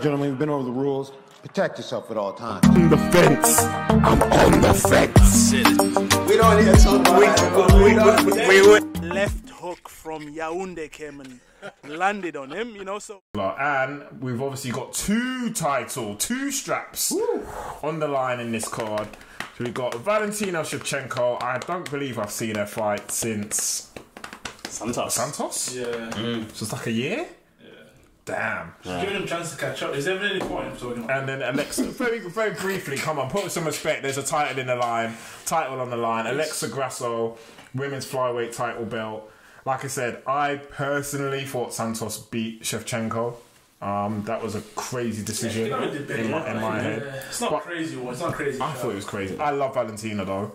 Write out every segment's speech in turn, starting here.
Gentlemen, we've been over the rules. Protect yourself at all times. On the fence. I'm on the fence. We don't need to talk about We, we, we, we, we, left hook from Yaounde came and landed on him, you know. So And we've obviously got two title, two straps on the line in this card. So we've got Valentina Shevchenko. I don't believe I've seen her fight since Santos. Santos. Yeah. Mm. So it's like a year. Damn. Giving him a chance to catch up. Is there any point of talking about And then Alexa, very very briefly, come on, put some respect. There's a title in the line, title on the line. Alexa Grasso, women's flyweight title belt. Like I said, I personally thought Santos beat Shevchenko. Um, that was a crazy decision debate, in my, in my yeah. head. It's not But crazy. One. It's not crazy. I thought it was crazy. I love Valentina though,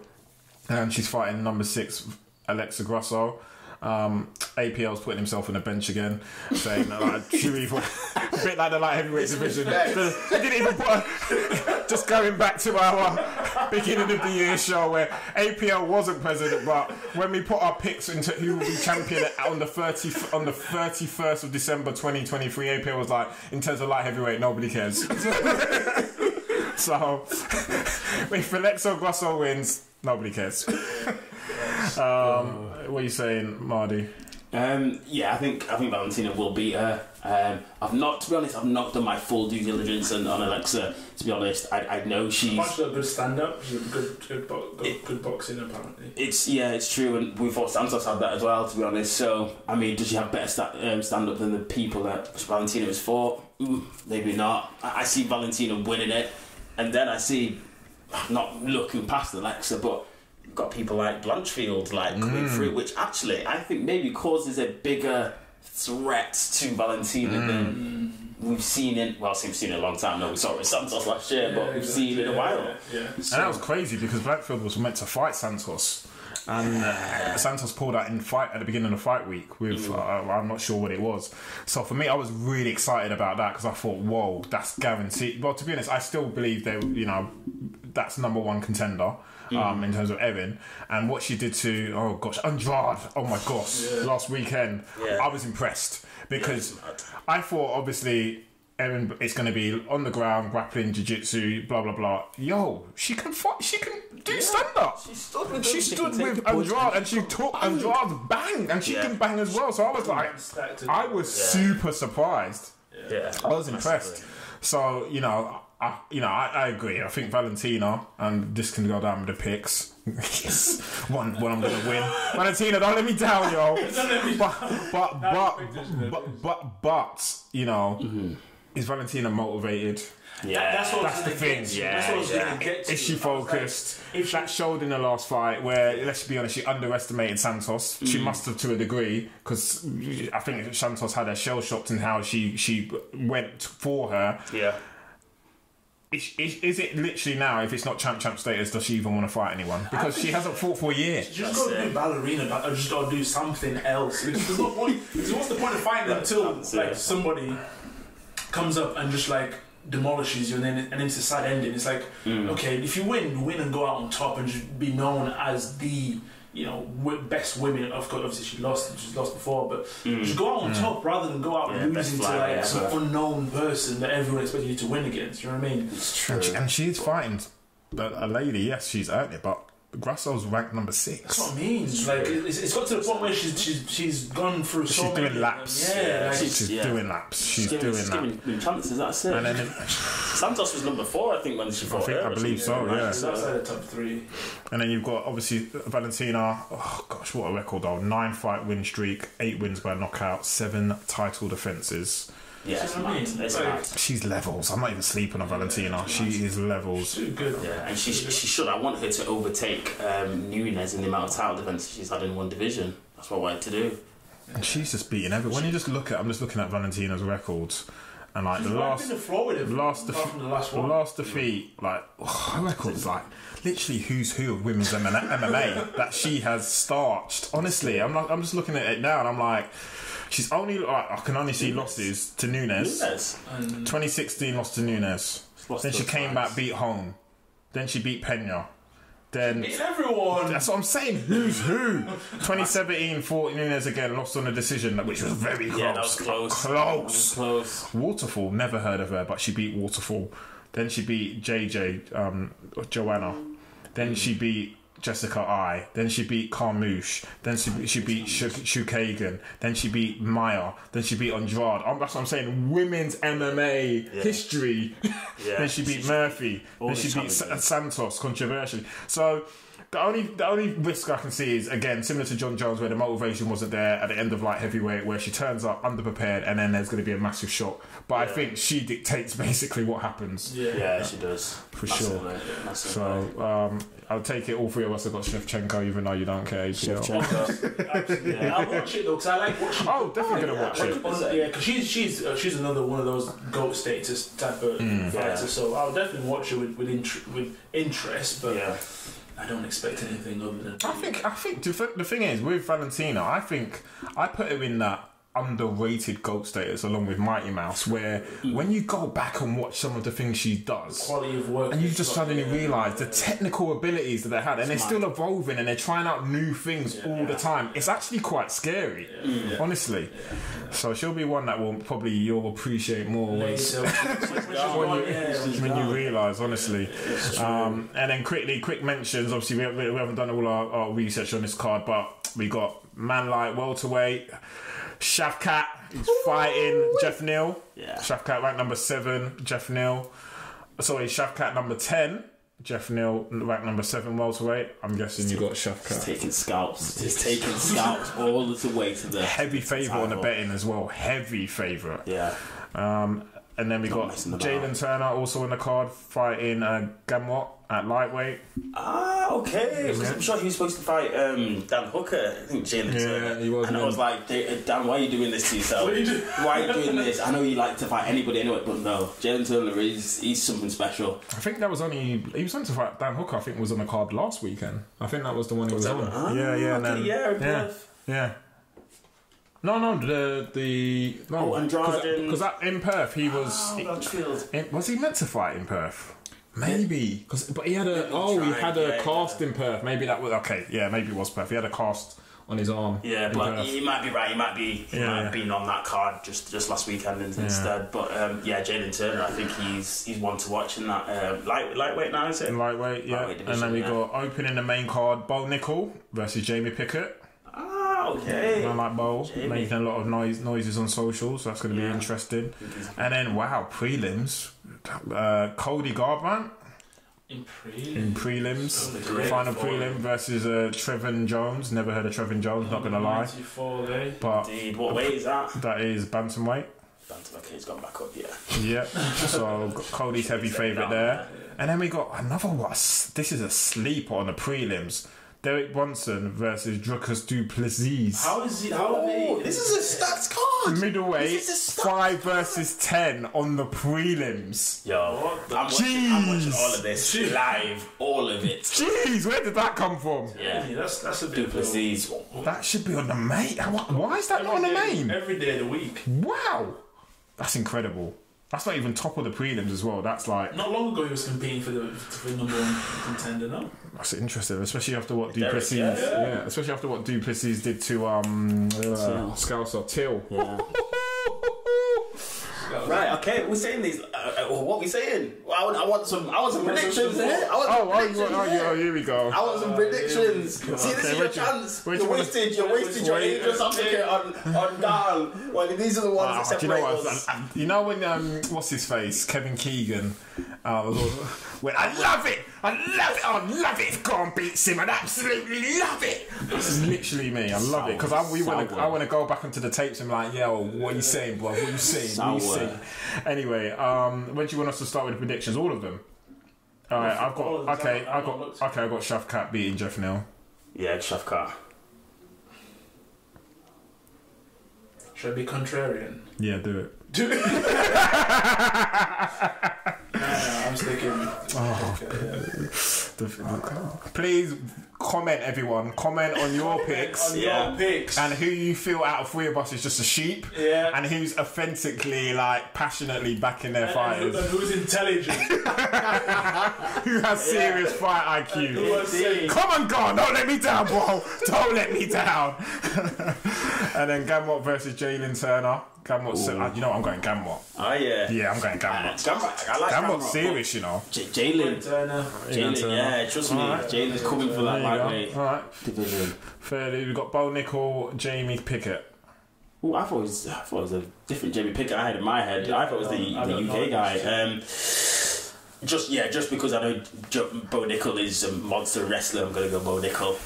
and she's fighting number six Alexa Grasso. Um, APL's putting himself on the bench again, saying that like, for a bit like the light heavyweight division. Didn't even put. A, just going back to our beginning of the year show where APL wasn't president, but when we put our picks into who will be champion on the thirty on the thirty first of December twenty twenty three, APL was like in terms of light heavyweight, nobody cares. So, if Alexa Grasso wins, nobody cares. Um, what are you saying, Mardy? Um, yeah, I think I think Valentina will beat her. Um, I've not, to be honest, I've not done my full due diligence on, on Alexa. To be honest, I, I know she's. Watched a good stand up. She's a good, good, bo- good, good boxing apparently. It's yeah, it's true, and we thought Santos had that as well. To be honest, so I mean, does she have better sta- um, stand up than the people that Valentina was for? Ooh, maybe not. I, I see Valentina winning it, and then I see not looking past Alexa, but you've got people like Blanchfield like coming through, which actually I think maybe causes a bigger threat to Valentina than we've seen in. Well, we've seen in a long time. No, we saw it with Santos last year, but we've seen it in a while. Yeah. yeah. And that was crazy because Blanchfield was meant to fight Santos. And uh, Santos pulled out in fight at the beginning of the fight week with uh, I'm not sure what it was. So for me, I was really excited about that because I thought, whoa, that's guaranteed. Well, to be honest, I still believe they, you know, that's number one contender. Um, in terms of Erin and what she did to oh gosh Andrade oh my gosh last weekend Yeah. I was impressed because Yeah. I thought obviously Erin is going to be on the ground grappling jiu-jitsu blah blah blah. Yo she can fight she can do stand up She stood with she stood with Andrade and she took Andrade bang and she Yeah. can bang as well. So I was like I was super surprised. Yeah, I was impressed. So you know I, you know I, I agree I think Valentina and this can go down with the picks yes one one I'm gonna win Valentina don't let me down yo but but but but but, but you know is Valentina motivated yeah. That's what that's the thing. get to. Yeah, That's what yeah. gonna get to. is she I was like, focused? if she- that showed in the last fight where, let's be honest, she underestimated Santos. She Mm. must have to a degree because I think Santos had her shell shocked in how she she went for her. yeah. Is, is, is it literally now? If it's not champ champ status, does she even want to fight anyone? Because she hasn't fought for a year. You just gotta do ballerina, but I just gotta do something else. Because there's no point. Because what's the point of fighting until like somebody comes up and just like demolishes you, and then and it's a sad ending. It's like okay, if you win, you win and go out on top and just be known as the you know wi- best women. Of course, obviously she lost. She's lost before, but just go out on hmm. top rather than go out Yeah, losing to flyer like ever. some unknown person that everyone expected you to win against. You know what I mean? And, she, and she's fighting a, a lady. Yes, she's earned it, but Grasso's ranked number six. That's six. what I mean. It's like it's, it's got to the point where she's she's, she's gone through so She's many doing laps. Yeah, like, She's Yeah. doing laps. She's giving, doing she's that. giving them chances. That's it. And then Santos was number four, I think, when she fought think- her I believe so, right? yeah. It's outside the top three. And then you've got obviously Valentina. Oh gosh, what a record though! Nine fight win streak, eight wins by knockout, seven title defenses. Yeah, it's mad. It's mad. She's levels. I'm not even sleeping on Valentina. She is levels. Too good. Yeah, and she, she should. I want her to overtake um, Nunes in the amount of title defenses she's had in one division. That's what I wanted to do. And she's just beating everyone. When you just look at, I'm just looking at Valentina's records, and like the last, the floor with him. last, apart the last one. last defeat, like oh, her record's like literally who's who of women's MMA that she has starched. Honestly, I'm like, I'm just looking at it now, and I'm like, she's only like I can only see losses to Nunes. Nunez. 2016 lost to Nunes. Lost then to she came France. back, beat home. Then she beat Pena. Then Beat everyone. that's what I'm saying. Who's who? 2017, 14 Nunes again lost on a decision, which was very close. Yeah, that was close. Close. Close. Waterfall, never heard of her, but she beat Waterfall. Then she beat JJ, um, Joanna. Then she beat Jessica Eye. Then she beat Carmouche. Then she, she beat Sh- Chookagian. Then she beat Maia. Then she beat Andrade. Um, That's what I'm saying. Women's MMA history. Yeah. then she beat Murphy. All Then she beat Sa- Santos controversially. So the only the only risk I can see is again similar to Jon Jones, where the motivation wasn't there at the end of light heavyweight, where she turns up underprepared, and then there's going to be a massive shock. But I think she dictates basically what happens. Yeah. Yeah, she does. For Massively, sure. massively. So um, I'll take it. All three of us have got Shevchenko, even though you don't care. APL. Shevchenko. Yeah, I'll watch it though because I like watching. Oh, definitely gonna watch it. On- yeah, because she's she's uh, she's another one of those goat status type of Mm. fighter. Yeah. So I'll definitely watch it with with, int- with interest, but Yeah. I don't expect anything other than. I think I think the, th- the thing is with Valentino, I think I put him in that underrated goat status along with Mighty Mouse, where when you go back and watch some of the things she does, quality of work. and you just suddenly yeah. realise the technical abilities that they had, and they're still evolving and they're trying out new things all the time. It's actually quite scary, honestly. So she'll be one that will probably you'll appreciate more when, when you, realise, honestly. Um, and then quickly, quick mentions. Obviously, we, we haven't done all our, our research on this card, but we got man like welterweight. Shavkat, he's fighting Jeff Neal. Yeah. Shavkat ranked number seven. Jeff Neal. Sorry, Shavkat number ten. Jeff Neal ranked number seven welterweight. I'm guessing you got He's Shafkat. taking scalps. He's taking scalps all the way to the Heavy favourite on the betting as well. Heavy favourite. Yeah. Um, and then we got messing. Jalin Turner also on the card fighting uh, Gamrot at lightweight. Ah, okay. Because I'm sure he was supposed to fight um, Dan Hooker. I think Jalin Yeah, Turner. he was, And I was like, Dan, why are you doing this to yourself? What are you doing? why are you doing this? I know you like to fight anybody anyway, but no. Jalin Turner is he's something special. I think that was only he was meant to fight Dan Hooker. I think was on the card last weekend. I think that was the one he was on. Ah, yeah, yeah, and okay, then, yeah, in yeah, yeah. No, no, the the no, Oh, Andrade and- because in Perth he was Oh, Blanchfield. in- was he meant to fight in Perth? Maybe because but he had a oh he had a yeah, cast in Perth. Maybe that was okay. Yeah, maybe it was Perth. He had a cast on his arm. Yeah, but Perth. he might be right. He might be. He Yeah, might have been on that card just just last weekend in- instead. But um, yeah, Jalin Turner. I think he's he's one to watch in that uh, light lightweight now. Is it? in lightweight, yeah. Lightweight and then we yeah. got opening the main card, Bo Nickal versus Jamie Pickett. Okay. I like Bo, Jamie. making a lot of noise noises on social, so that's going to be interesting. And then wow, prelims, uh, Cody Garbrandt in pre. in prelims, final for prelim versus uh, Trevin Jones. Never heard of Trevin Jones, not gonna lie, 94 there. but Indeed. What weight is that? that is bantamweight. Bantam. Okay, he's gone back up. Yeah. Yeah, so Cody's heavy favourite there. And then we got another one. This is a sleeper on the prelims. Derek Brunson versus Dricus Duplessis. How is he? How are they? Oh, this is a stacked card. Middleweight, This is a start. five versus ten on the prelims. Yo, I'm watching, I'm watching Jeez. all of this live, all of it. Jeez, where did that come from? Yeah. Yeah, that's that's a bit. Duplessis. That should be on the main. Why why is that not on the main? Every day of the week. Wow, that's incredible. That's not even top of the prelims as well. That's like Not long ago, he was competing for the for the number one contender. No, that's interesting, especially after what Derek, Duplessis. yeah. Yeah, especially after what Duplessis did to um uh, Scouser Till. Yeah. Right, okay, we're saying these. Uh, uh, what we saying? I, want, I want some. I want some predictions here. I want some Oh, oh, predictions oh, you, here. oh, here we go. I want some predictions. See, this Okay, is your where'd you- chance. where'd You're you wanna- wasted. You're wasted your Wait. Angel advocate on on Darl. Well, these are the ones that do you separate know us. I- You know when um, what's his face, Kevin Keegan, uh, when I love it, I love it, I love it. If Gane beats him, I absolutely love it. This is literally me. I love it because I we want to I want to go back onto the tapes and be like, yo, what are you saying, bro? What are you saying? What are you saying? Anyway, um, when do you want us to start with the predictions? All of them. All right, I've all of got them. okay, I've I've not got looked. okay, I've got Shavkat beating Jeff Neal. Yeah, Shavkat. should I be contrarian? Yeah, do it. Nah, nah, I'm sticking. Oh, The- the- please comment, everyone. Comment on your picks. On Yeah. your picks. and who you feel out of three of us is just a sheep, Yeah. and who's authentically, like, passionately backing their and, fighters, and who's intelligent? who has serious fight IQ. has Come on, God, don't let me down, bro. Don't let me down. and then Gamrot versus Jalin Turner. Gamrot, uh, you know what, I'm going Gamrot. Oh yeah. Yeah, I'm going Gamrot. Gamrot, I like Gamrot's Gamrot. serious, you know. J- Jalin. Turner. Jalin, yeah, trust me. Alright. Jalin's coming for that There you go. lightweight All right. division. Thirdly, we've got Bo Nickal, Jamie Pickett. Ooh, I thought it was I thought it was a different Jamie Pickett I had in my head. I thought it was the, the UK know. guy. Um, just yeah, just because I know jo- Bo Nickal is a monster wrestler, I'm gonna go Bo Nickal.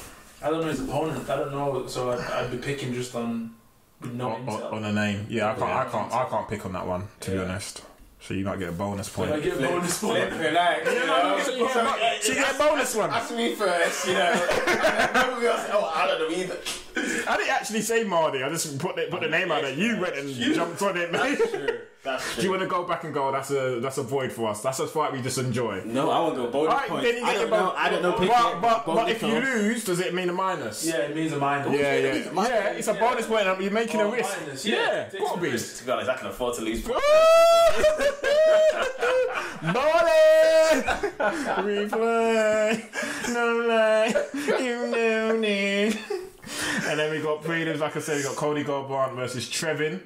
I don't know his opponent. I don't know, so I'd, I'd be picking just on with no on, intel. on a name. Yeah, I can't, I can't, I can't pick on that one to be honest. So you might get a bonus point. I get a bonus point. Flipping out, you know. so you get, a bo- so you get a bonus one. Ask me first, you know. Nobody else, oh, I don't know either. I didn't actually say Mardy. I just put the, put the name out there. You went and jumped on it, mate. That's Do you want to go back and go? That's a that's a void for us. That's a fight we just enjoy. No, I want to go bonus Alright, point. then you I don't know. I don't know. But but, but if you lose, does it mean a minus? Yeah, it means a minus. Yeah, yeah, yeah. It's a bonus point. You're making Oh, a risk. minus, yeah, yeah. Gotta be. risk. To be honest, I can afford to lose. Bowling! Replay! No lie! You know me! And then we got prelims, like I said, we got Cody Garbrandt versus Trevin.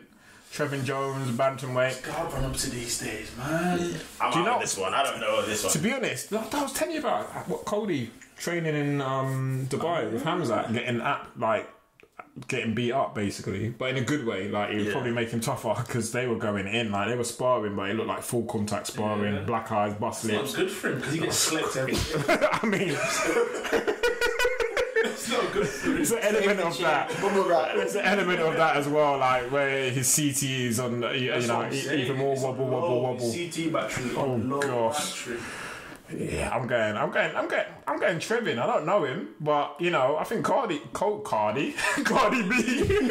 Trevin Jones, Bantamweight. God, run up to these days, man. I'm Do you know- this one. I don't know this one. To be honest, that, that was telling you about what Cody training in um, Dubai with Hamza, getting at, like, getting beat up basically, but in a good way. Like, it would Yeah. probably make him tougher because they were going in, like, they were sparring, but it looked like full contact sparring, Yeah. black eyes, bust It's lips. good for him because he gets slicked every I mean, It's not good for him. There's an element of that. Bubble wrap. There's an element of that as well, like where his CT is on, you That's know, what I'm saying. even more It's wobble, low wobble, wobble. CT battery. Oh, gosh. Battery. Yeah, I'm going, I'm going, I'm going, I'm going Trevin. I don't know him, but you know, I think Cardi, Col- Cardi, Cardi B,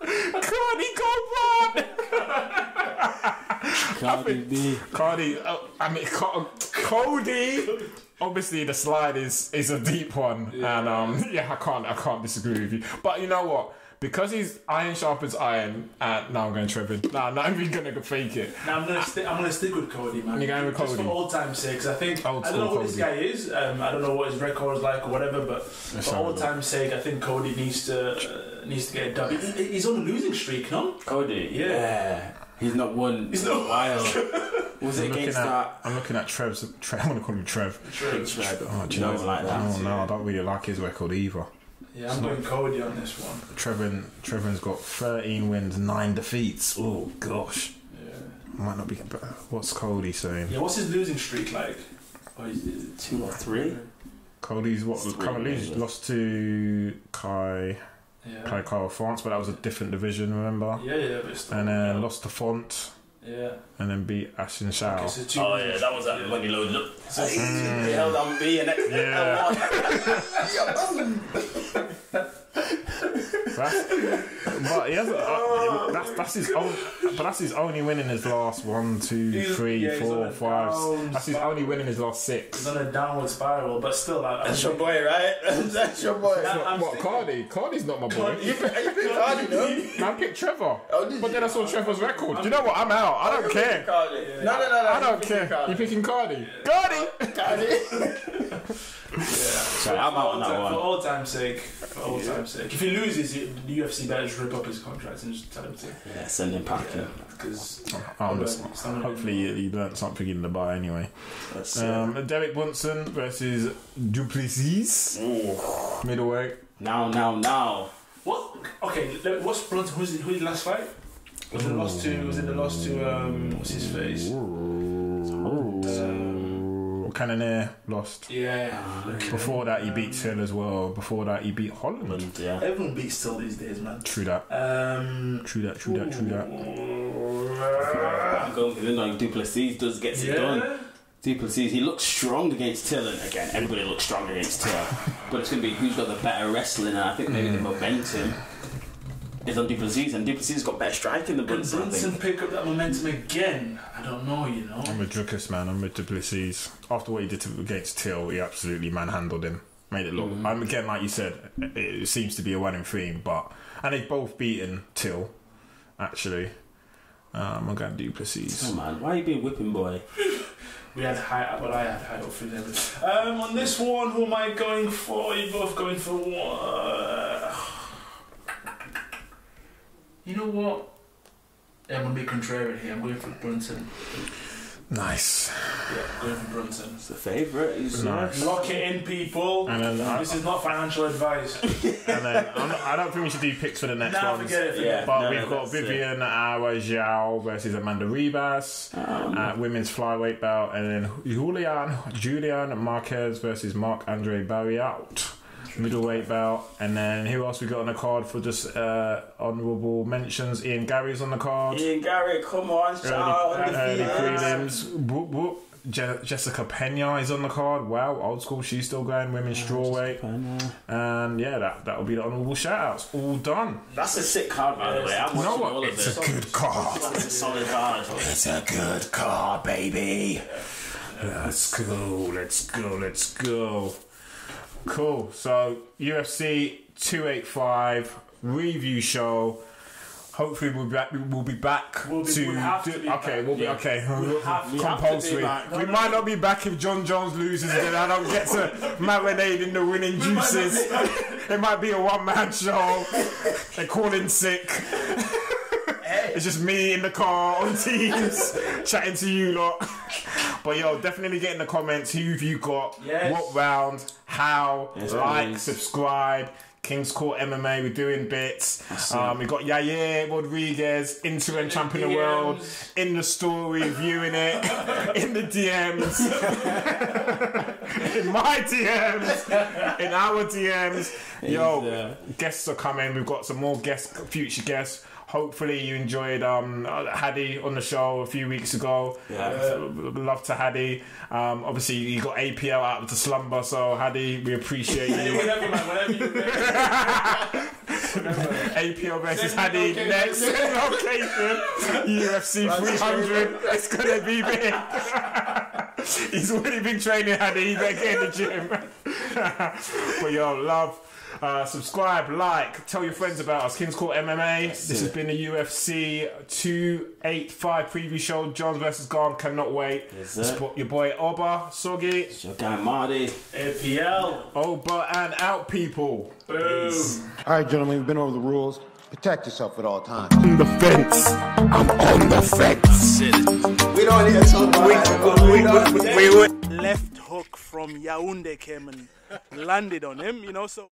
Cardi Goldbart. Cardi B. Cardi, uh, I mean, Co- Cody. Obviously, the slide is is a deep one, and um, yeah, I can't I can't disagree with you. But you know what? Because he's iron sharp as iron, uh, now I'm going Trevin. Nah, I'm not even gonna fake it. Now I'm gonna stick. I'm gonna stick with Cody, man. You're going with Just Cody? for old time's sake, 'cause I think Old I don't know school what this guy is. Um, I don't know what his record is like or whatever. But Let's for have a old time's sake, I think Cody needs to uh, needs to get a dub. He- He's on a losing streak, no? Cody. Yeah. Yeah. He's not won He's in a not- while. Was it I'm looking against at that? I'm looking at Trev's. Tre- I'm gonna call him Trev. Big Trev. Oh, do you no know like that. Oh no, I don't really like his record either. Yeah, I'm going Cody on this one. Trevin, Trevin's got 13 wins, nine defeats. Oh gosh, Yeah. might not be. but What's Cody saying? Yeah. What's his losing streak like? Oh, he's, Two or three? Cody's what Three currently lost to Kai Yeah. Kai Yeah. Kara-France, but that was a different division, remember? Yeah, yeah, but still. And then lost to Font, Yeah. and then beat Assunção. Okay, so two Oh yeah, that was that when he loaded up. So- He held on B and next Yeah. L1. That's, but he hasn't. Uh, that's that's his own. But that's his only win in his last one, two, He's- three, yeah, four, five. That's his spiral. only win in his last six. He's six. on a downward spiral, but still, I, That's your boy, right? That's your boy. I'm What, what Cardi? Cardi's not my boy. You pick you pick Cardi, no? Man, pick Trevor. Oh, But then I saw Trevor's record. Do you know what? I'm out. I don't care. Cardi. No, no, no, no. I don't care. Cardi. You picking Cardi? Cardi. Cardi. Yeah. So I'm out on that For one. all time's sake, for all time's sake. If he loses, the UFC better just rip up his contract and just tell him to. Yeah, send him packing. Because Oh, listen. Hopefully you, you learned something in the bar anyway. That's, Um, Derek Brunson versus Duplessis. Middleweight. now, now, now. what? Okay, let- what's Brunson? Who's the, who's the last fight? Was it the lost to? Was it the lost to? Um, what's his face? Cannonier lost. Yeah. Ah, Before that, he beat um, Till as well. Before that, he beat Holland. Yeah. Everyone beats still these days, man. True that. Um. True that. True that. True that. I'm going because like Duplessis does gets it done. Duplessis, he looks strong against Till, and again, everybody looks strong against Till. but it's going to be who's got the better wrestling, and I think maybe the hmm. momentum is on Duplessis, and Duplessis has got better striking than Can Brunson. I Brunson think. pick up that momentum again? I don't know, you know. I'm with Dricus, man. I'm with Duplessis. After what he did to, against Till, he absolutely manhandled him. Made it look. Um, again, like you said, it, it seems to be a winning theme, but and they've both beaten Till, actually. Um, I'm going Duplessis. Oh man, why are you being whipping boy? We had high, well, I had high up for them. Um, on this one, who am I going for? You're both going for one. You know what? Yeah, I'm gonna be contrarian here. I'm going for Brunson. Nice. Yeah, going for Brunson. It's the favourite. He's Nice. Lock it in, people. And then, I, This is not financial advice. and then I'm not, I don't think we should do picks for the next nah, ones. forget it. Forget Yeah. But No, we've no, got. Vivian Araújo versus Amanda Ribas Um, at women's flyweight bout, and then Julian Julian Marquez versus Marc Andre Barry Barriault middleweight bout, and then who else we got on the card for just uh, honourable mentions? Ian Garry's on the card. Ian Garry, come on, shout out Early, early prelims. Whoop, whoop. Je- Jessica Penne is on the card. Wow, old school. She's still going. Women's strawweight. And yeah, that that'll be the honourable shout outs. All done. That's a sick card, by the way. I'm You know what? all It's it. a good card. That's a solid card. It's a good card, baby. Let's go, let's go, let's go. Cool. So UFC 285 review show. Hopefully we'll be back. We'll be back We'll be- to. we'll have to be okay, back. we'll be Yeah. okay. We'll have- we have Compulsory. back. we might not be back if Jon Jones loses. Then I don't get to marinate in the winning juices. it might be a one man show. They call in sick. It's just me in the car on Teams chatting to you lot. But yo, definitely get in the comments who have you got, Yes. what round, how, Yes, like, please. subscribe. King's Court MMA, we're doing bits. Um, we got Yair Rodriguez, interim champion of the world, in the story, viewing it, in the DMs, in my DMs, in our DMs. Yo, uh, guests are coming. We've got some more guests, future guests. Hopefully you enjoyed um, Hadi on the show a few weeks ago. Yeah. Uh, love to Hadi. Um, obviously you got APL out of the slumber, so Hadi, we appreciate you. Whatever, man. Whatever you APL versus Hadi me next location. UFC 300. It's gonna be big. He's already been training Hadi. He better get in the gym. but yo, love. Uh, subscribe, like, tell your friends about us. King's Court MMA. this has been the UFC 285 preview show. Jones versus Gane. Cannot wait. Yes, sir. Support your boy Oba, Sogi, It's your guy Marty. APL. Oba, and out, people. Boom. All right, gentlemen, we've been over the rules. Protect yourself at all times. On the fence. I'm on the fence. We don't need to talk about that. We, we, we, we, we, Left hook from Yaounde came and landed on him, you know. So.